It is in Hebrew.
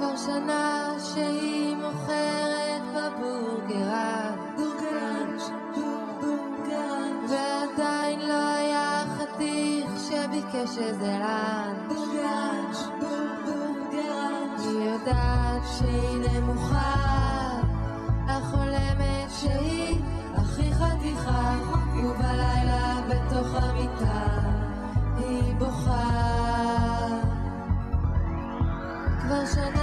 כבר שנה שהיא מוכרת בבורגראנץ' ועדיין לא היה חתיך שביקש איזה לאנץ' היא יודעת שהיא נמוכה החולמת שהיא הכי חתיכה ובלילה בתוך המיטה היא בוכה. כבר שנה